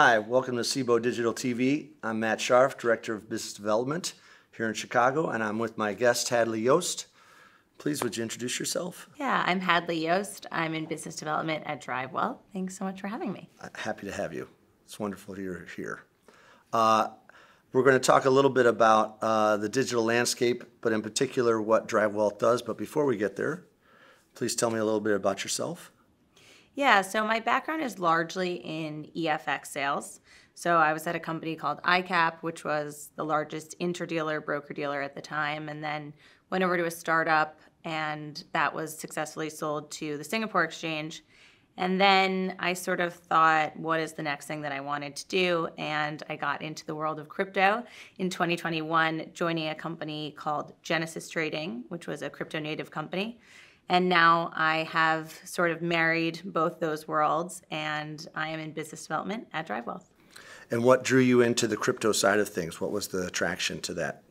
Hi, welcome to Cboe Digital TV. I'm Matt Scharpf, Director of Business Development here in Chicago, and I'm with my guest, Hadley Yost. Please, would you introduce yourself? Yeah, I'm Hadley Yost. I'm in business development at DriveWealth. Thanks so much for having me. Uh, Happy to have you. It's wonderful you're here. Uh, we're going to talk a little bit about uh, the digital landscape, but in particular what DriveWealth does. But before we get there, please tell me a little bit about yourself. Yeah, so my background is largely in EFX sales. So I was at a company called ICAP, which was the largest interdealer broker dealer at the time, and then went over to a startup, and that was successfully sold to the Singapore Exchange. And then I sort of thought, what is the next thing that I wanted to do? And I got into the world of crypto in 2021, joining a company called Genesis Trading, which was a crypto native company. And now I have sort of married both those worlds, and I am in business development at DriveWealth. And what drew you into the crypto side of things? What was the attraction to that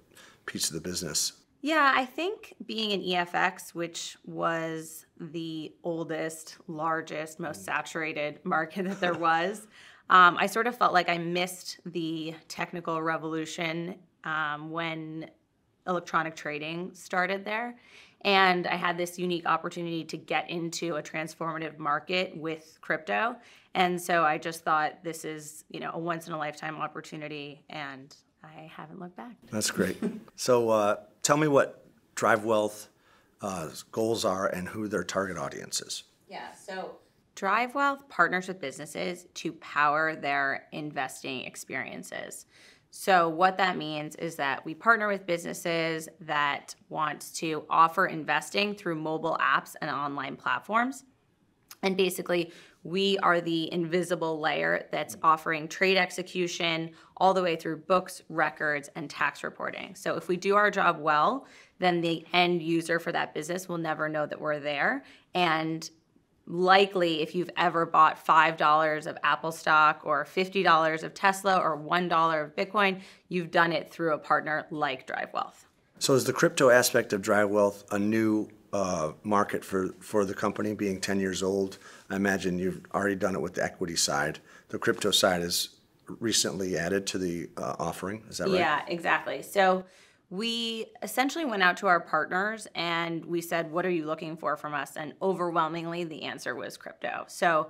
piece of the business? Yeah, I think being in EFX, which was the oldest, largest, most saturated market that there was, um, I sort of felt like I missed the technical revolution um, when electronic trading started there. And I had this unique opportunity to get into a transformative market with crypto. And so I just thought this is, you know, a once in a lifetime opportunity and I haven't looked back. That's great. so uh, tell me what DriveWealth uh, goals are and who their target audience is. Yeah, so Drive Wealth partners with businesses to power their investing experiences. So, what that means is that we partner with businesses that want to offer investing through mobile apps and online platforms. And basically, we are the invisible layer that's offering trade execution all the way through books, records, and tax reporting. So, if we do our job well, then the end user for that business will never know that we're there. And likely if you've ever bought $5 of Apple stock or $50 of Tesla or $1 of Bitcoin, you've done it through a partner like Drive Wealth. So is the crypto aspect of Drive Wealth a new uh, market for, for the company being 10 years old? I imagine you've already done it with the equity side. The crypto side is recently added to the uh, offering. Is that right? Yeah, exactly. So we essentially went out to our partners and we said, What are you looking for from us? And overwhelmingly, the answer was crypto. So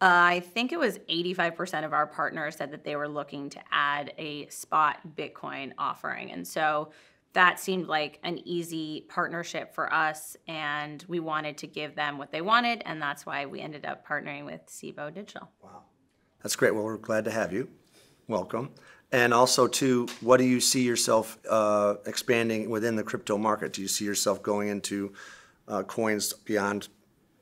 uh, I think it was 85% of our partners said that they were looking to add a spot Bitcoin offering. And so that seemed like an easy partnership for us, and we wanted to give them what they wanted, and that's why we ended up partnering with Cboe Digital. Wow. That's great. Well, we're glad to have you. Welcome. And also, too, what do you see yourself uh, expanding within the crypto market? Do you see yourself going into uh, coins beyond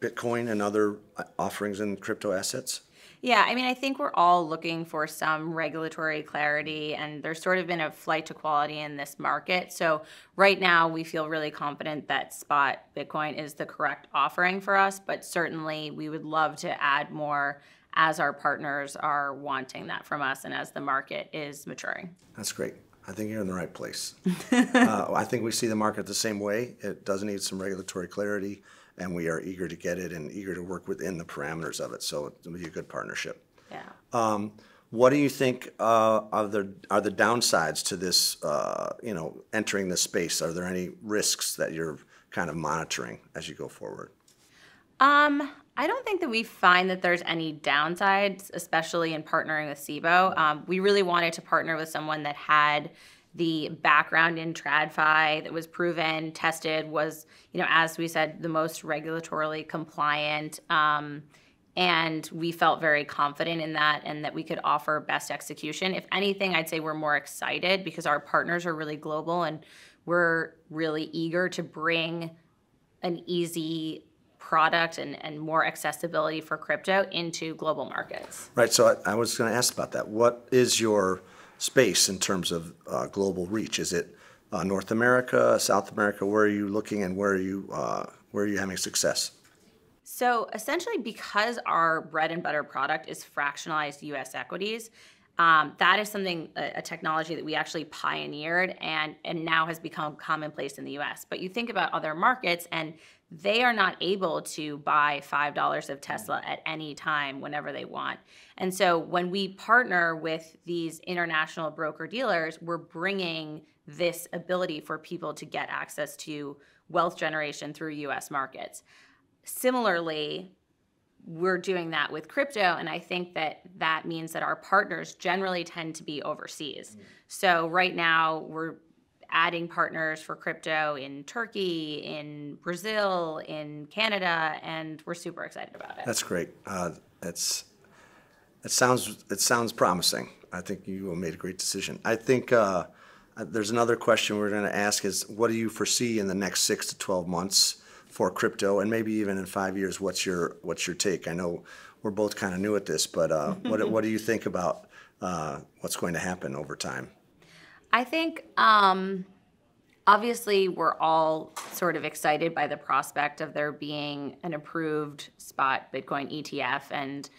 Bitcoin and other uh, offerings in crypto assets? Yeah, I mean, I think we're all looking for some regulatory clarity, and there's sort of been a flight to quality in this market. So, right now, we feel really confident that spot Bitcoin is the correct offering for us, but certainly we would love to add more as our partners are wanting that from us and as the market is maturing. That's great. I think you're in the right place. uh, I think we see the market the same way. It does need some regulatory clarity, and we are eager to get it and eager to work within the parameters of it. So it'll be a good partnership. Yeah. Um, what do you think uh, are the are the downsides to this? Uh, you know, entering this space. Are there any risks that you're kind of monitoring as you go forward? Um, I don't think that we find that there's any downsides, especially in partnering with Cboe. Um, we really wanted to partner with someone that had the background in TradFi that was proven, tested, was, you know, as we said, the most regulatorily compliant. Um, and we felt very confident in that and that we could offer best execution. If anything, I'd say we're more excited because our partners are really global and we're really eager to bring an easy product and, and more accessibility for crypto into global markets. Right. So I, I was going to ask about that. What is your space in terms of uh, global reach? Is it uh, North America, South America? Where are you looking, and where are you uh, where are you having success? So essentially, because our bread and butter product is fractionalized U.S. equities, um, that is something a, a, technology that we actually pioneered and and now has become commonplace in the U.S. But you think about other markets, and they are not able to buy $5 of Tesla at any time whenever they want. And so when we partner with these international broker dealers, we're bringing this ability for people to get access to wealth generation through US markets. Similarly, we're doing that with crypto and i think that that means that our partners generally tend to be overseas mm. so right now we're adding partners for crypto in turkey in brazil in canada and we're super excited about it That's great. Uh, That's, it sounds, it sounds promising. I think you made a great decision. I think uh, uh, there's another question we're going to ask is, what do you foresee in the next six to 12 months for crypto? And maybe even in five years, what's your, what's your take? I know we're both kind of new at this, but uh, what, what do you think about uh, what's going to happen over time? I think um, obviously we're all sort of excited by the prospect of there being an approved spot Bitcoin ETF and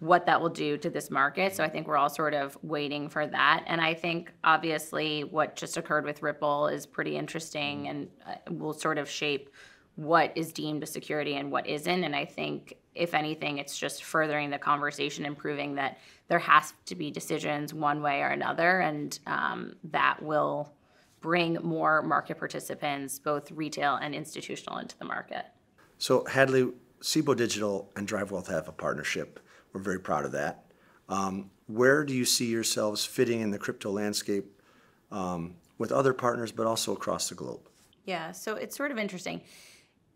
what that will do to this market. So I think we're all sort of waiting for that. And I think obviously what just occurred with Ripple is pretty interesting and uh, will sort of shape what is deemed a security and what isn't. And I think, if anything, it's just furthering the conversation and proving that there has to be decisions one way or another, and um, that will bring more market participants, both retail and institutional, into the market. So Hadley, Cboe Digital and Drive Wealth have a partnership. We're very proud of that. Um, where do you see yourselves fitting in the crypto landscape um, with other partners, but also across the globe? Yeah, so it's sort of interesting.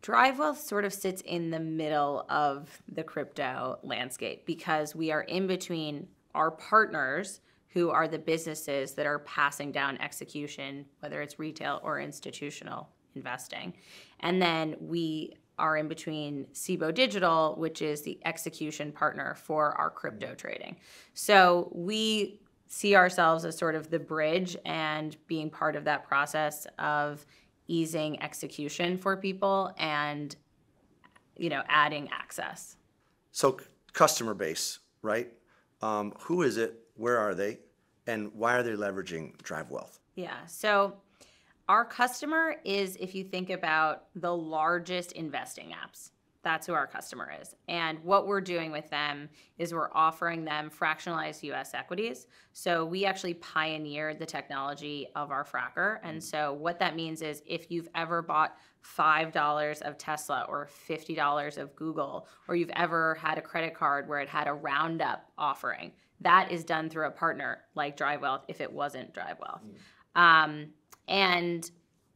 DriveWealth sort of sits in the middle of the crypto landscape because we are in between our partners who are the businesses that are passing down execution, whether it's retail or institutional investing. And then we are in between Cboe Digital, which is the execution partner for our crypto trading. So we see ourselves as sort of the bridge and being part of that process of easing execution for people and you know adding access So customer base, right? Um, who is it? Where are they? And why are they leveraging Drive Wealth? yeah so our customer is if you think about the largest investing apps that's who our customer is. And what we're doing with them is we're offering them fractionalized us equities. So we actually pioneered the technology of our fracker. And so what that means is if you've ever bought $5 of tesla or $50 of google or you've ever had a credit card where it had a roundup offering that is done through a partner like drive wealth if it wasn't drive wealth. Um, and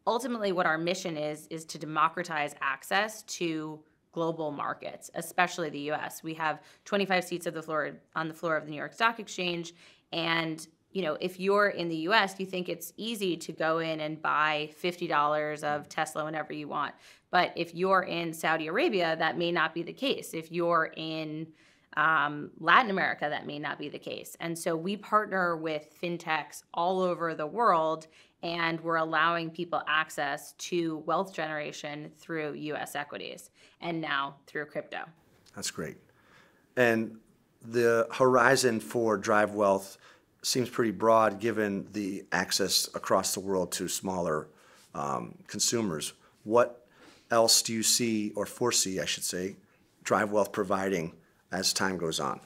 ultimately what our mission is is to democratize access to global markets especially the us we have 25 seats of the floor on the floor of the new york stock exchange. And you know if you're in the us you think it's easy to go in and buy $50 of tesla whenever you want. But if you're in saudi arabia that may not be the case. If you're in um, Latin America, that may not be the case. And so we partner with fintechs all over the world, and we're allowing people access to wealth generation through US equities and now through crypto. That's great. And the horizon for Drive Wealth seems pretty broad, given the access across the world to smaller um, consumers. What else do you see, or foresee, I should say, Drive Wealth providing as time goes on?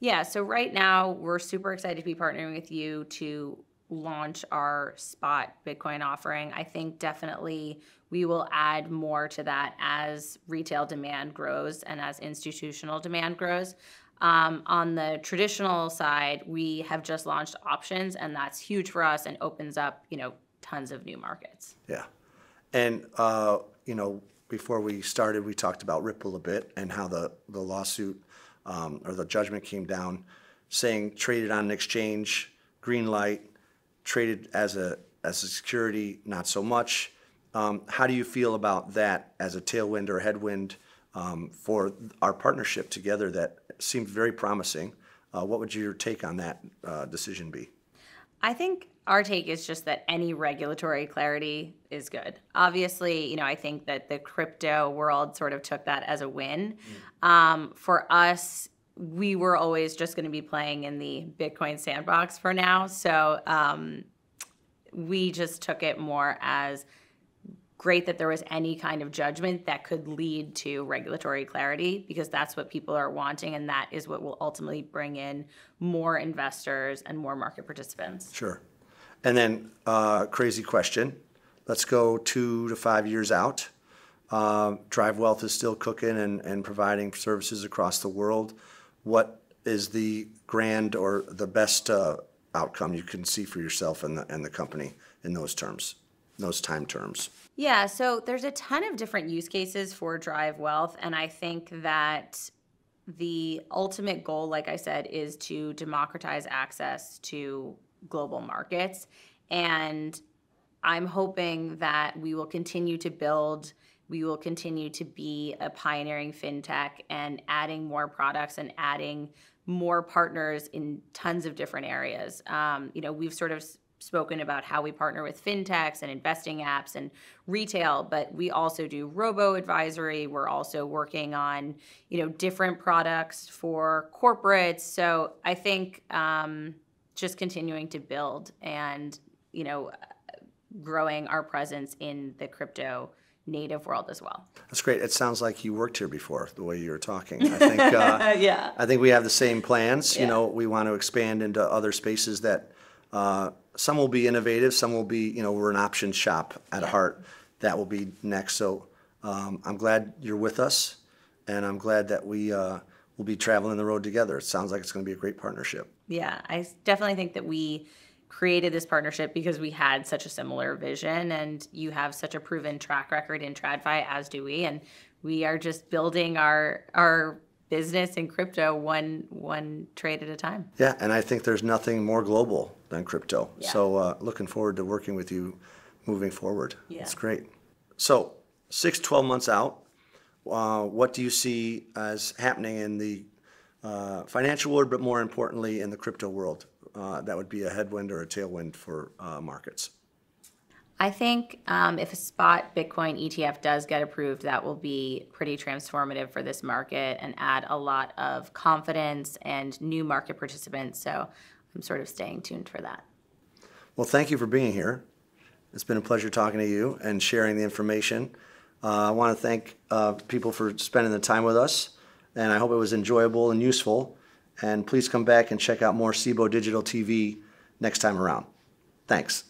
Yeah, so right now we're super excited to be partnering with you to launch our spot Bitcoin offering. I think definitely we will add more to that as retail demand grows and as institutional demand grows. Um, on the traditional side, we have just launched options, and that's huge for us and opens up, you know, tons of new markets. Yeah. And, uh, you know, before we started, we talked about Ripple a bit and how the, the lawsuit um, or the judgment came down saying traded on an exchange, green light, traded as a, as a security, not so much. Um, how do you feel about that as a tailwind or headwind um, for our partnership together that seemed very promising? Uh, what would your take on that uh, decision be? I think our take is just that any regulatory clarity is good. Obviously, you know, I think that the crypto world sort of took that as a win. Um, for us, we were always just going to be playing in the Bitcoin sandbox for now. So um, we just took it more as great that there was any kind of judgment that could lead to regulatory clarity because that's what people are wanting and that is what will ultimately bring in more investors and more market participants. Sure. And then, uh, crazy question. Let's go two to five years out. Uh, Drive Wealth is still cooking and, and providing services across the world. What is the grand or the best uh, outcome you can see for yourself and the, and the company in those terms, those time terms? Yeah, so there's a ton of different use cases for Drive Wealth, and I think that the ultimate goal, like I said, is to democratize access to global markets. And I'm hoping that we will continue to build, we will continue to be a pioneering fintech and adding more products and adding more partners in tons of different areas. Um, you know, we've sort of spoken about how we partner with fintechs and investing apps and retail, but we also do robo advisory. We're also working on, you know, different products for corporates. So I think um, just continuing to build and, you know, growing our presence in the crypto native world as well. That's great. It sounds like you worked here before, the way you were talking. I think, uh, yeah. I think we have the same plans. You know, we want to expand into other spaces that uh, some will be innovative, some will be, you know, we're an option shop at heart. That will be next. So um, I'm glad you're with us, and I'm glad that we uh, will be traveling the road together. It sounds like it's going to be a great partnership. Yeah, I definitely think that we created this partnership because we had such a similar vision and you have such a proven track record in TradFi as do we and we are just building our our business in crypto one one trade at a time. Yeah, and I think there's nothing more global than crypto. Yeah. So uh, looking forward to working with you moving forward. Yeah. It's great. So six, 12 months out, uh, what do you see as happening in the uh, financial world, but more importantly in the crypto world? Uh, that would be a headwind or a tailwind for uh, markets. I think um, if a spot Bitcoin ETF does get approved, that will be pretty transformative for this market and add a lot of confidence and new market participants. So I'm sort of staying tuned for that. Well, thank you for being here. It's been a pleasure talking to you and sharing the information. Uh, I want to thank uh, people for spending the time with us, and I hope it was enjoyable and useful. And please come back and check out more Cboe Digital TV next time around. Thanks.